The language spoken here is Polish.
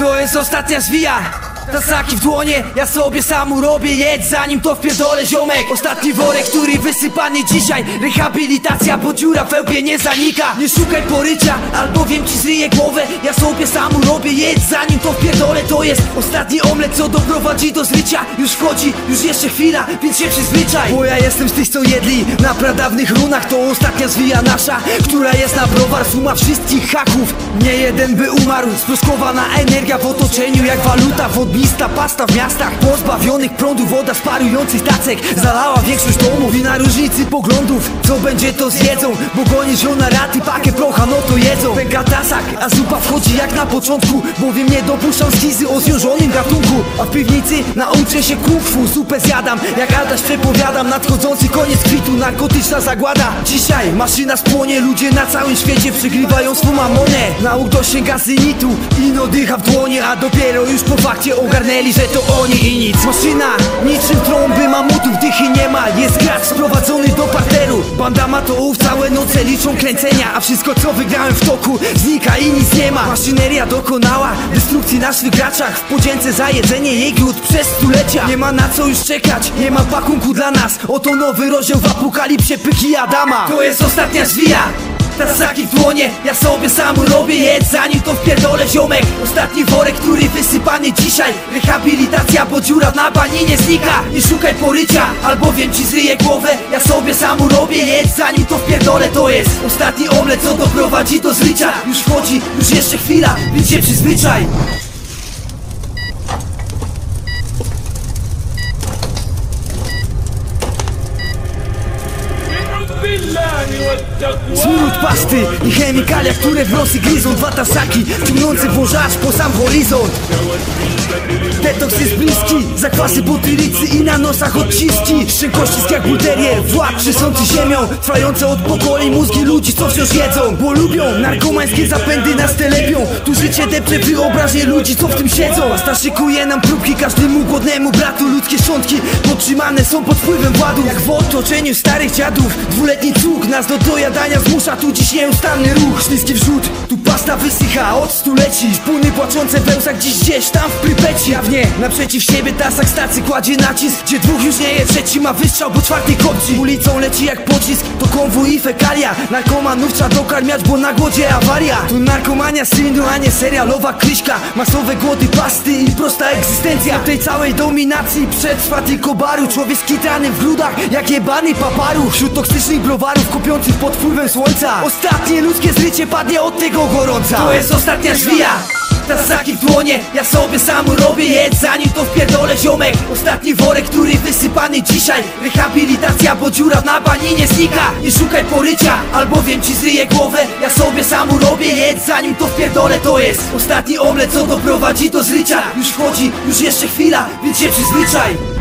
To jest ostatnia zwija Tasaki w dłonie, ja sobie sam urobię Jedz zanim to wpierdolę ziomek. Ostatni worek, który wysypany dzisiaj. Rehabilitacja, bo dziura w łbie nie zanika. Nie szukaj porycia, albowiem ci zryję głowę. Ja sobie sam urobię Jedz zanim to wpierdolę To jest ostatni omlet, co doprowadzi do zrycia. Już wchodzi, już jeszcze chwila, więc się przyzwyczaj. Bo ja jestem z tych, co jedli na pradawnych runach. To ostatnia zwija nasza, która jest na browar. Suma wszystkich haków, nie jeden by umarł. Sproskowana energia w otoczeniu jak waluta Wodnista pasta w miastach Pozbawionych prądu woda z parujących tacek. Zalała większość domów i na różnicy poglądów. Co będzie to zjedzą, bo goni żona raty Pakę procha, no to jedzą. Pęka tasak, a zupa wchodzi jak na początku Bowiem nie dopuszczam skizy o zwiążonym gatunku. A w piwnicy nauczę się kung fu Zupę zjadam, jak Adaś przepowiadam Nadchodzący koniec kwitu, narkotyczna zagłada. Dzisiaj maszyna spłonie, ludzie na całym świecie Przygrywają swą mamonę. Nauk dosięga zynitu, ino dycha w dłonie A dopiero już po fakcie ogarnęli, że to oni i nic. Maszyna, niczym trąby mamutów, dychy nie ma. Jest gracz sprowadzony do parteru. Banda matołów całe noce liczą kręcenia A wszystko co wygrałem w toku znika i nic nie ma. Maszyneria dokonała destrukcji na swych graczach. W podzięce za jedzenie jej głód przez stulecia. Nie ma na co już czekać, nie ma pakunku dla nas. Oto nowy rozdział w apokalipsie pyki Adama. To jest ostatnia zwija Tasaki w dłonie, ja sobie sam robię jedz Zanim to wpierdolę ziomek. Ostatni worek, który wysypany dzisiaj. Rehabilitacja, bo dziura na baninie znika. Nie szukaj porycia, albowiem ci zryję głowę. Ja sobie sam robię jedz Zanim to wpierdolę. To jest Ostatni omlet, co doprowadzi do zrycia. Już wchodzi, już jeszcze chwila, więc się przyzwyczaj Smród pasty i chemikalia, które w nosy gryzą Dwa tasaki, ciągnący włożacz po sam horyzont Detoks jest bliski, zakwasy butylicy i na nosach odciski. Szczękościsk jak bulterier, wład trzysący ziemią Trwające od pokoleń mózgi ludzi, co wciąż jedzą. Bo lubią, narkomańskie zapędy nas telepią Tu życie depcze wyobraźnię ludzi, co w tym siedzą. Pasta szykuje nam próbki każdemu głodnemu bratu. Ludzkie szczątki podtrzymane są pod wpływem władu Jak w otoczeniu starych dziadów Dwuletni cuk nas do dojadania zmusza. Tu dziś nieustanny ruch, śliski wrzód. Tu pasta wysycha od stuleci. Szpuny płaczące łzach dziś gdzieś tam w Prypeci Jawnie, naprzeciw siebie tasak stacy kładzie nacisk Gdzie dwóch już nie jest, trzeci ma wystrzał, bo czwarty kopci. Ulicą leci jak pocisk, to konwój i fekalia. Narkomanów trzeba dokarmiać, bo na głodzie awaria. Tu narkomania synu, a nie serialowa kryśka. Masowe głody pasty i prosta egzystencja. W tej całej dominacji przetrwa tylko baru. Człowiek skitrany w grudach, jak jebany paparu. Wśród toksycznych browarów kopiących pod wpływem słońca. Ostatnie ludzkie zrycie padnie od tego gorąca. To jest ostatnia żwija Tasaki w dłonie, ja sobie sam robię jedz Zanim to wpierdolę ziomek. Ostatni worek, który wysypany dzisiaj. Rehabilitacja, bo dziura na baninie znika. Nie szukaj porycia, albowiem ci zryję głowę. Ja sobie sam robię jedz Zanim to wpierdolę to jest Ostatni omlet, co doprowadzi do zrycia? Już wchodzi, już jeszcze chwila, więc się przyzwyczaj